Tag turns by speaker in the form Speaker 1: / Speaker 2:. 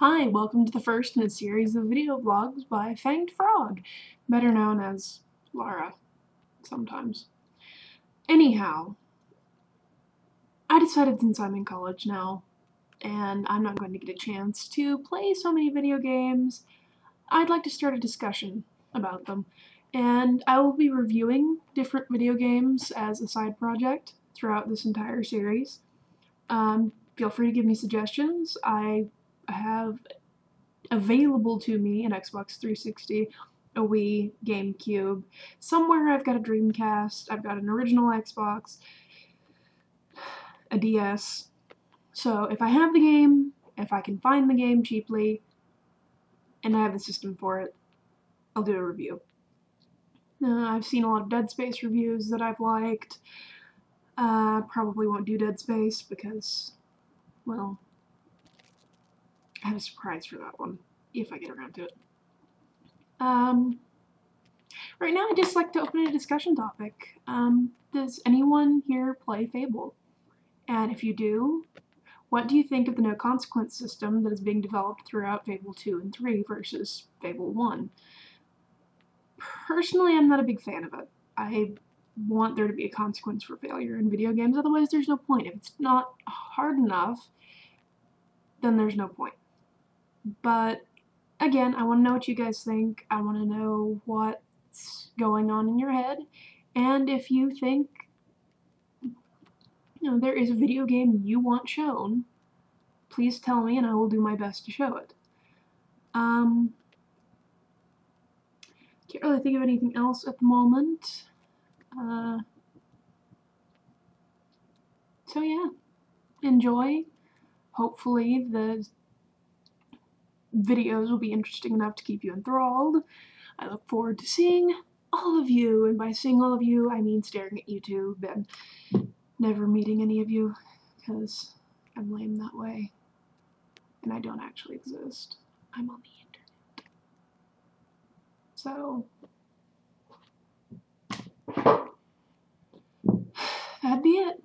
Speaker 1: Hi, welcome to the first in a series of video vlogs by Fanged Frog, better known as Lara, sometimes. Anyhow, I decided since I'm in college now, and I'm not going to get a chance to play so many video games, I'd like to start a discussion about them. And I will be reviewing different video games as a side project throughout this entire series. Um, feel free to give me suggestions. I have available to me an Xbox 360, a Wii, GameCube. Somewhere I've got a Dreamcast, I've got an original Xbox, a DS. So if I have the game, if I can find the game cheaply, and I have the system for it, I'll do a review. Uh, I've seen a lot of Dead Space reviews that I've liked. Uh, probably won't do Dead Space because, well, I have a surprise for that one, if I get around to it. Um, right now, I'd just like to open a discussion topic. Um, does anyone here play Fable? And if you do, what do you think of the no consequence system that is being developed throughout Fable 2 and 3 versus Fable 1? Personally, I'm not a big fan of it. I want there to be a consequence for failure in video games, otherwise there's no point. If it's not hard enough, then there's no point. But again, I want to know what you guys think. I want to know what's going on in your head. And if you think you know, there is a video game you want shown, please tell me and I will do my best to show it. Um, can't really think of anything else at the moment. Uh, so yeah, enjoy. Hopefully the videos will be interesting enough to keep you enthralled. I look forward to seeing all of you, and by seeing all of you, I mean staring at YouTube and never meeting any of you, because I'm lame that way, and I don't actually exist. I'm on the internet. So, that'd be it.